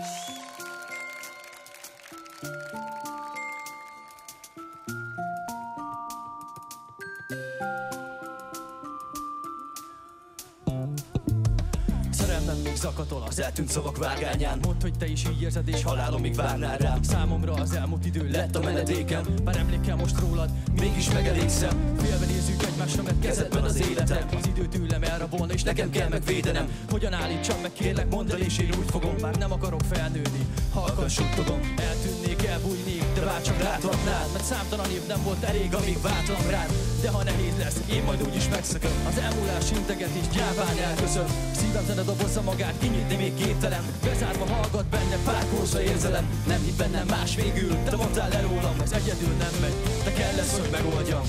Thank you. Szerelmem még zakatol az eltűnt szavak vágányán. Mondd, hogy te is így érzed és halálomig várnál rám. Számomra az elmúlt idő lett a menedékem. Bár emlékel most rólad, mégis megelégszem Félve nézzük egymásra, mert kezedben az életem. Az idő tőlem elrabolna és nekem kell megvédenem. Hogyan állítsam meg, kérlek mondd el és én úgy fogom. Bár nem akarok felnőni, halkan suttogom. Eltűnnék, elbújnék, de bár csak láthatnád Mert számtalan év nem volt elég, amíg vártam rád. De ha nehéz lesz, én majd úgyis megszököm Az elmúlás integet is gyáván elköszön Szívem zene dobozza magát, kinyitni még képtelen. Bezárva hallgat benne, párkózza érzelem. Nem hitt bennem más végül, te mondtál le rólam Ez egyedül nem megy, de kell lesz, hogy megoldjam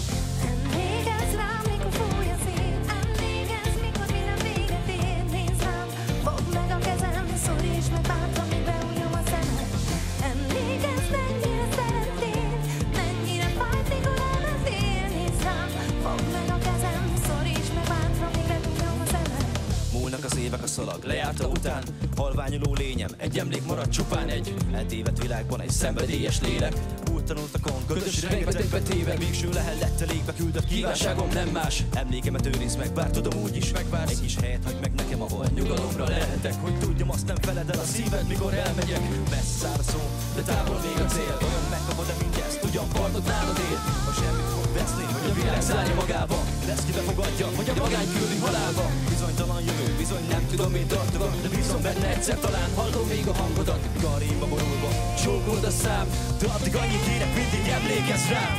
Múlnak az évek a szalag, lejárta után. Halványuló lényem, egy emlék marad csupán egy. Eltévedt világban egy szenvedélyes lélek. Úttanutakon, ködös rengetegbe téve. Végső lehel lett elégbe küldött kívánságom nem más. Emlékemet őriz meg, bár tudom úgy is. Megvársz. Egy kis helyet hagy meg nekem, ahol nyugalomra lehetek. Hogy tudjam, azt nem feled el a szíved, mikor elmegyek. Messze szó, de távol még a cél. Olyan megkapod de mindezt, ugyan partod nálad él Ha semmit fog veszni, hogy a világ zárja magába. Lesz ki befogadja, hogy a magány küldi halálba bízom benne egyszer talán hallom még a hangodat. Karémba borulva, csókold a szám De addig annyit kérek, mindig emlékezz rám.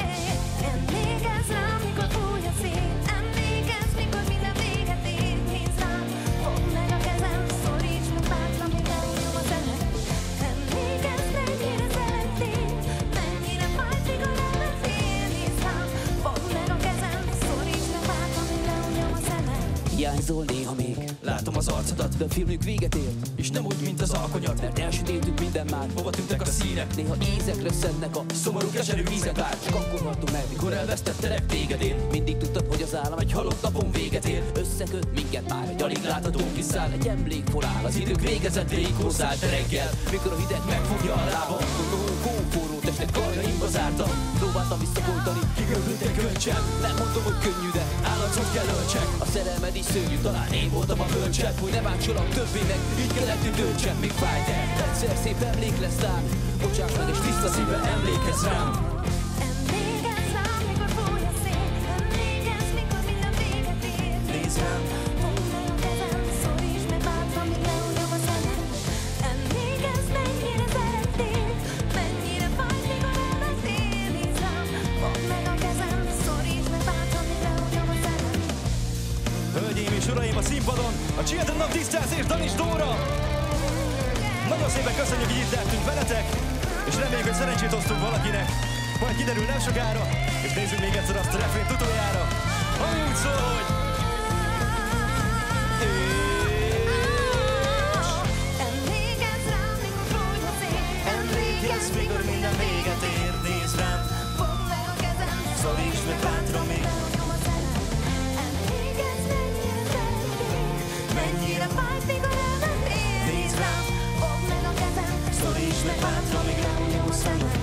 Emlékezz rám, mikor Hiányzol néha még. Látom az arcodat, De a filmünk véget ért. És nem úgy, mint az alkonyat Mert elsütéltük minden már. Hova tűntek a színek? Néha ízekre szednek a Szomorú, keserű ízek Bár csak akkor haltunk meg, mikor elvesztettelek téged én. Mindig tudtad, hogy az állam egy halott napon véget ér. Összeköt minket már egy Alig látható kiszáll Egy emlék forrál Az idők végezetéig hozzád te reggel. Mikor a hideg Megfogja a lábam Hó, forró testet karjaimba zártam. Próbáltam visszafolytani, Kigörbült egy nem mondom, hogy könnyű, de Állatszot kell öltsek a szerelmed is szörnyű Talán én voltam a bölcsebb, hogy ne bántsalak többé meg Így kellett, hogy döntsem, még fáj, de egyszer szép emlék lesz rám. Bocsáss meg és tiszta szívvel Emlékezz rám a színpadon, a Children of Distance és Danis Dóra. Nagyon szépen köszönjük, hogy itt lehetünk veletek, és reméljük, hogy szerencsét osztunk valakinek. Majd kiderül nem sokára, és nézzük még egyszer azt a refrént utoljára, ami szól, hogy... És... Emlékezz rám, mikor minden véget ér, nézd rám, fogd meg a kezem, szóval szorítsd meg bátran még. Coming out in the summer